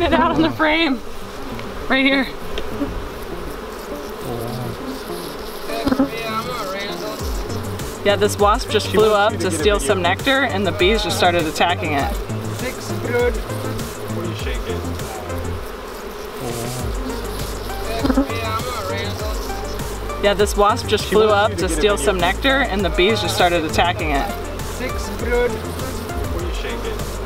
it out on the frame. Right here. Yeah, this wasp just flew up to steal some nectar and the bees just started attacking it. Six good. What you shake? Yeah, this wasp just flew up to steal some nectar and the bees just started attacking it. Six brood. What you shake it?